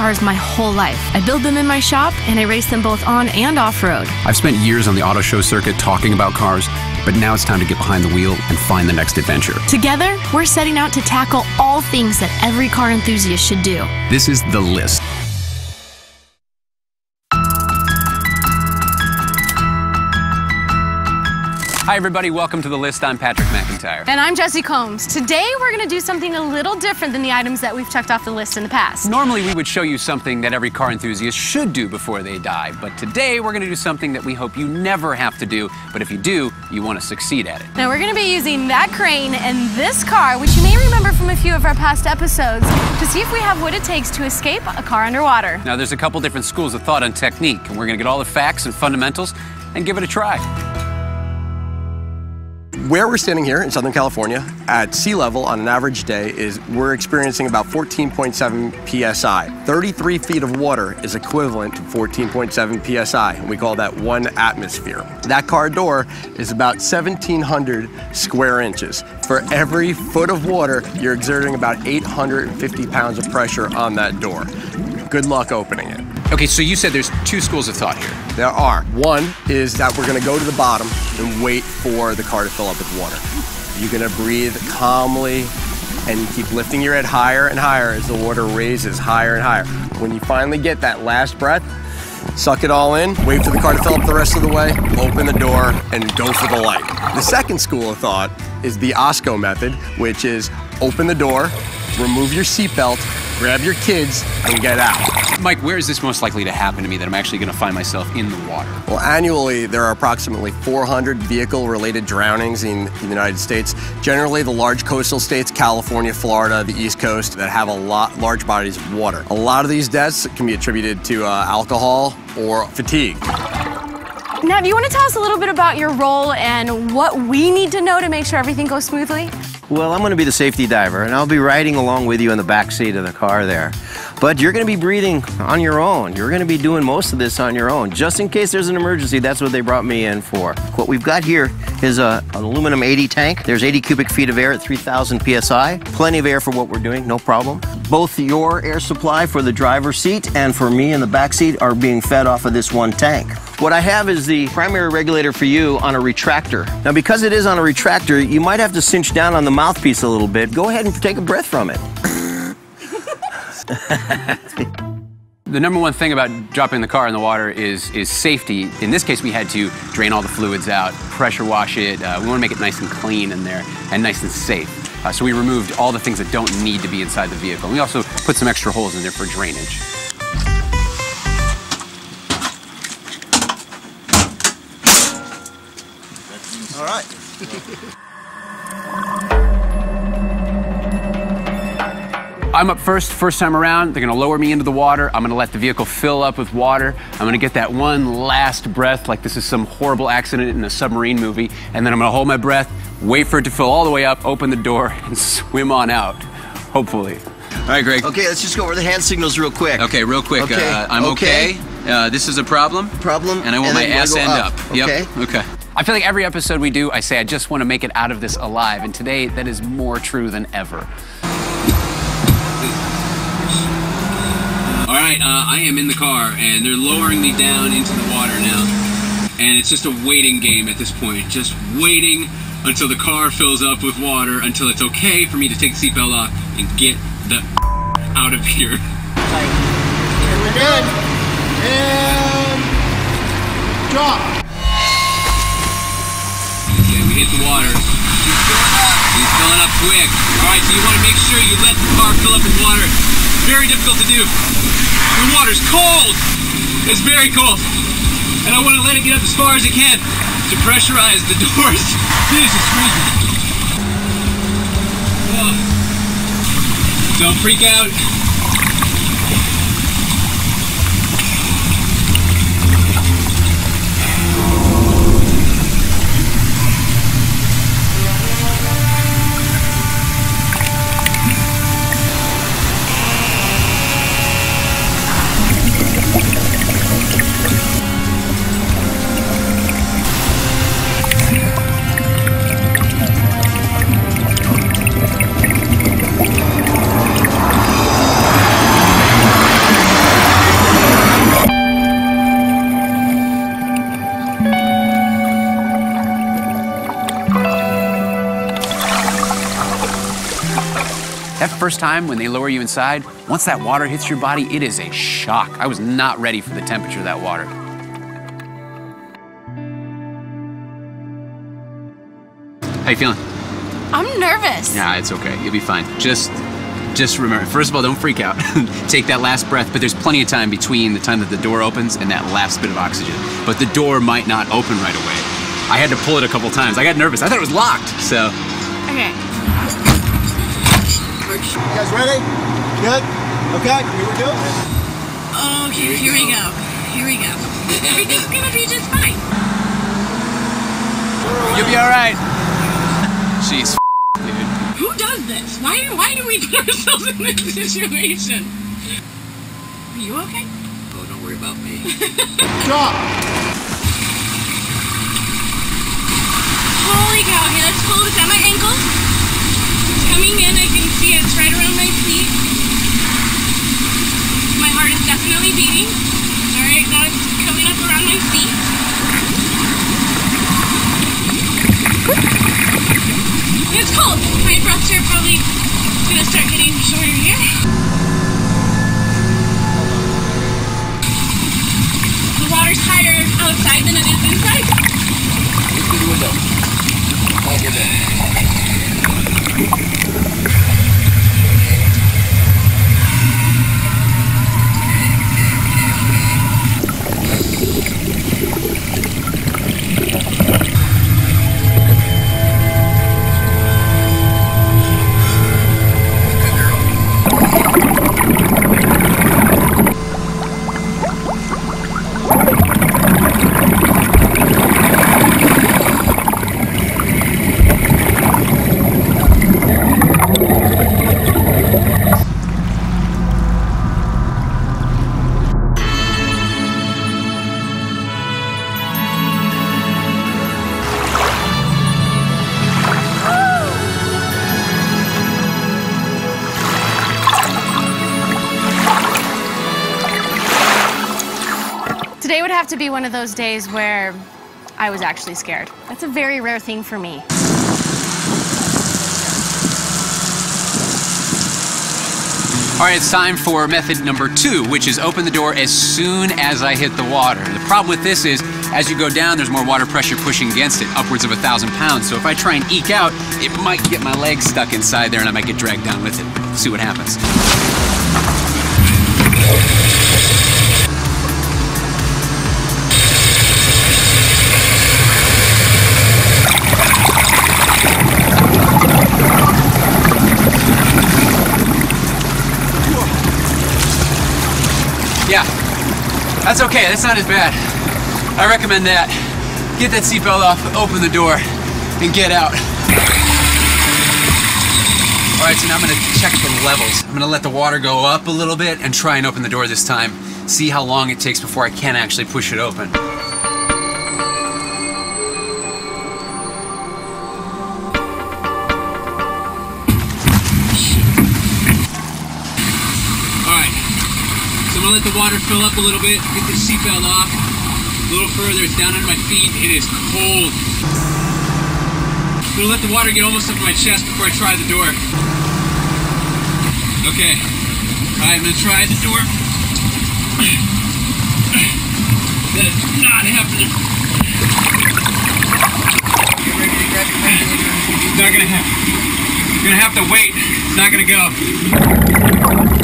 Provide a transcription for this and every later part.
cars my whole life. I build them in my shop and I race them both on and off road. I've spent years on the auto show circuit talking about cars, but now it's time to get behind the wheel and find the next adventure. Together, we're setting out to tackle all things that every car enthusiast should do. This is The List. Hi, everybody. Welcome to The List. I'm Patrick McIntyre. And I'm Jesse Combs. Today, we're going to do something a little different than the items that we've checked off the list in the past. Normally, we would show you something that every car enthusiast should do before they die, but today we're going to do something that we hope you never have to do, but if you do, you want to succeed at it. Now, we're going to be using that crane and this car, which you may remember from a few of our past episodes, to see if we have what it takes to escape a car underwater. Now, there's a couple different schools of thought on technique, and we're going to get all the facts and fundamentals and give it a try. Where we're standing here in Southern California at sea level on an average day is we're experiencing about 14.7 psi. 33 feet of water is equivalent to 14.7 psi, and we call that one atmosphere. That car door is about 1,700 square inches. For every foot of water, you're exerting about 850 pounds of pressure on that door. Good luck opening it. Okay, so you said there's two schools of thought here. There are. One is that we're gonna go to the bottom and wait for the car to fill up with water. You're gonna breathe calmly and keep lifting your head higher and higher as the water raises higher and higher. When you finally get that last breath, suck it all in, wait for the car to fill up the rest of the way, open the door, and go for the light. The second school of thought is the OSCO method, which is open the door, remove your seatbelt, grab your kids, and get out. Mike, where is this most likely to happen to me that I'm actually going to find myself in the water? Well, annually, there are approximately 400 vehicle related drownings in the United States. Generally, the large coastal states, California, Florida, the East Coast, that have a lot large bodies of water. A lot of these deaths can be attributed to uh, alcohol or fatigue. Now, do you want to tell us a little bit about your role and what we need to know to make sure everything goes smoothly? Well, I'm going to be the safety diver, and I'll be riding along with you in the back seat of the car there. But you're going to be breathing on your own. You're going to be doing most of this on your own. Just in case there's an emergency, that's what they brought me in for. What we've got here is a, an aluminum 80 tank. There's 80 cubic feet of air at 3,000 psi. Plenty of air for what we're doing, no problem. Both your air supply for the driver's seat and for me in the back seat are being fed off of this one tank. What I have is the primary regulator for you on a retractor. Now, because it is on a retractor, you might have to cinch down on the mouthpiece a little bit. Go ahead and take a breath from it. the number one thing about dropping the car in the water is is safety. In this case, we had to drain all the fluids out, pressure wash it. Uh, we want to make it nice and clean in there and nice and safe. Uh, so we removed all the things that don't need to be inside the vehicle. And we also put some extra holes in there for drainage. All right. I'm up first, first time around. They're gonna lower me into the water. I'm gonna let the vehicle fill up with water. I'm gonna get that one last breath like this is some horrible accident in a submarine movie. And then I'm gonna hold my breath, wait for it to fill all the way up, open the door, and swim on out, hopefully. All right, Greg. Okay, let's just go over the hand signals real quick. Okay, real quick. Okay, Uh, I'm okay. Uh, this is a problem. Problem. And I want my then wanna ass go end up. Okay. Yep. Okay. I feel like every episode we do, I say, I just want to make it out of this alive. And today, that is more true than ever. All right, uh, I am in the car, and they're lowering me down into the water now. And it's just a waiting game at this point. Just waiting until the car fills up with water, until it's okay for me to take the seatbelt off and get the out of here. Here We're good. And drop. Okay, we hit the water. He's filling up. He's filling up quick. All right, so you want to make sure you let the car fill up with water. Very difficult to do. The water's cold. It's very cold. And I want to let it get up as far as it can to pressurize the doors. This is freezing. Oh. Don't freak out. That first time when they lower you inside, once that water hits your body, it is a shock. I was not ready for the temperature of that water. How you feeling? I'm nervous. Nah, it's okay. You'll be fine. Just just remember, first of all, don't freak out. Take that last breath, but there's plenty of time between the time that the door opens and that last bit of oxygen. But the door might not open right away. I had to pull it a couple times. I got nervous. I thought it was locked. So, Okay. You guys ready? Good? Okay, oh, here we go. Oh, here, here we go. Here we go. Everything's gonna be just fine. you'll be all right. Jeez, dude. Who does this? Why, why do we put ourselves in this situation? Are you okay? Oh, don't worry about me. Drop. Holy cow. Okay, let's pull this at my ankle. Coming in. I can see. It's right around my feet. My heart is definitely beating. Alright, now it's coming up around my feet. It's cold. My breaths are probably gonna start getting shorter here. The water's higher outside Today would have to be one of those days where I was actually scared. That's a very rare thing for me. All right, it's time for method number two, which is open the door as soon as I hit the water. The problem with this is, as you go down, there's more water pressure pushing against it, upwards of a thousand pounds. So if I try and eke out, it might get my legs stuck inside there and I might get dragged down with it. See what happens. That's okay. That's not as bad. I recommend that. Get that seatbelt off, open the door, and get out. All right, so now I'm gonna check the levels. I'm gonna let the water go up a little bit and try and open the door this time. See how long it takes before I can actually push it open. Gonna let the water fill up a little bit, get the seatbelt off. A little further, it's down under my feet. It is cold. I'm gonna let the water get almost up to my chest before I try the door. Okay. Alright, I'm gonna try the door. That is not happening. It's not gonna happen. You're gonna have to wait. It's not gonna go.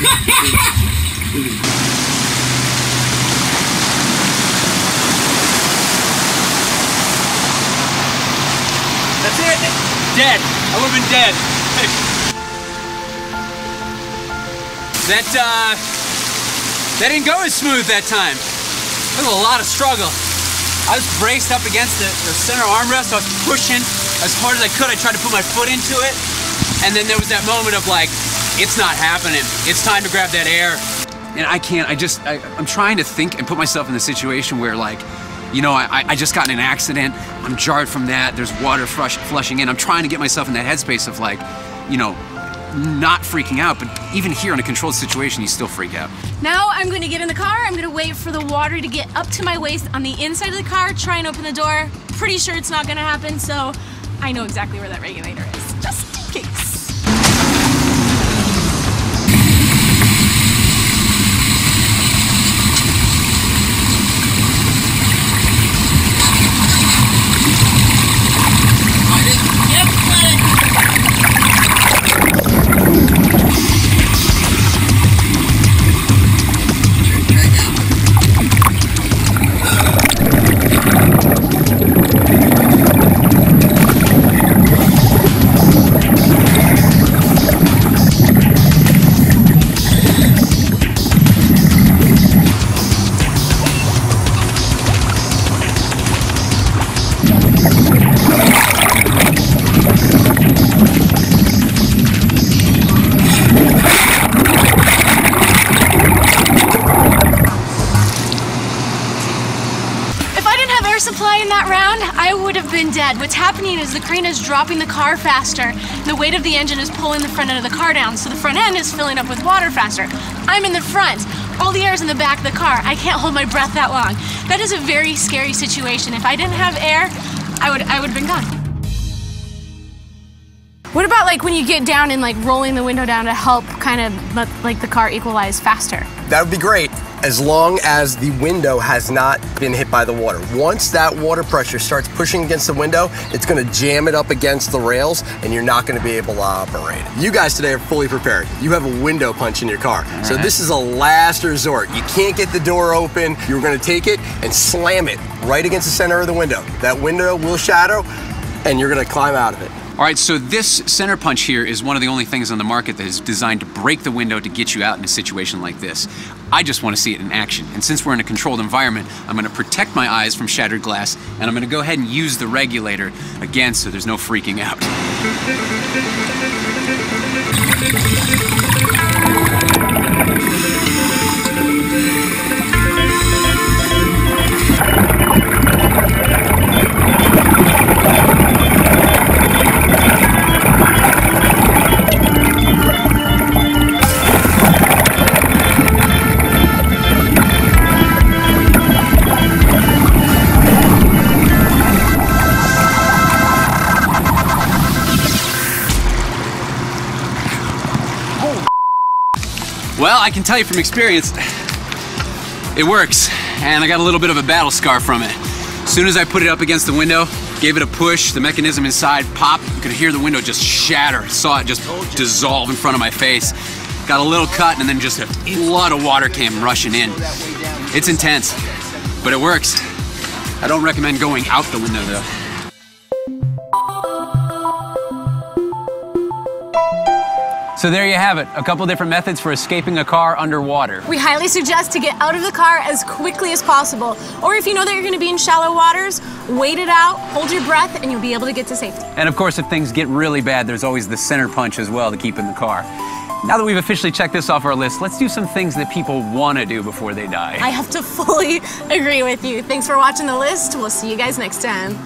That's it. Dead. I would have been dead. That uh, That didn't go as smooth that time. There was a lot of struggle. I was braced up against the, the center armrest. I was pushing as hard as I could. I tried to put my foot into it. And then there was that moment of like, it's not happening. It's time to grab that air. And I can't, I just, I, I'm trying to think and put myself in the situation where like, you know, I, I just got in an accident. I'm jarred from that. There's water flush, flushing in. I'm trying to get myself in that headspace of like, you know, not freaking out. But even here in a controlled situation, you still freak out. Now I'm going to get in the car. I'm going to wait for the water to get up to my waist on the inside of the car, try and open the door. Pretty sure it's not going to happen, so I know exactly where that regulator is, just in case. I would have been dead. What's happening is the crane is dropping the car faster. The weight of the engine is pulling the front end of the car down, so the front end is filling up with water faster. I'm in the front. All the air is in the back of the car. I can't hold my breath that long. That is a very scary situation. If I didn't have air, I would I would have been gone. What about like when you get down and like rolling the window down to help kind of let like the car equalize faster? That would be great as long as the window has not been hit by the water. Once that water pressure starts pushing against the window, it's gonna jam it up against the rails and you're not gonna be able to operate. You guys today are fully prepared. You have a window punch in your car. so this is a last resort. You can't get the door open. You're gonna take it and slam it right against the center of the window. That window will shadow and you're gonna climb out of it. All right, so this center punch here is one of the only things on the market that is designed to break the window to get you out in a situation like this. I just want to see it in action. And since we're in a controlled environment, I'm going to protect my eyes from shattered glass, and I'm going to go ahead and use the regulator again so there's no freaking out. I can tell you from experience, it works. And I got a little bit of a battle scar from it. As soon as I put it up against the window, gave it a push, the mechanism inside popped. You could hear the window just shatter. Saw it just dissolve in front of my face. Got a little cut, and then just a lot of water came rushing in. It's intense, but it works. I don't recommend going out the window though. So there you have it, a couple different methods for escaping a car underwater. We highly suggest to get out of the car as quickly as possible. Or if you know that you're going to be in shallow waters, wait it out, hold your breath, and you'll be able to get to safety. And of course, if things get really bad, there's always the center punch as well to keep in the car. Now that we've officially checked this off our list, let's do some things that people want to do before they die. I have to fully agree with you. Thanks for watching the list. We'll see you guys next time.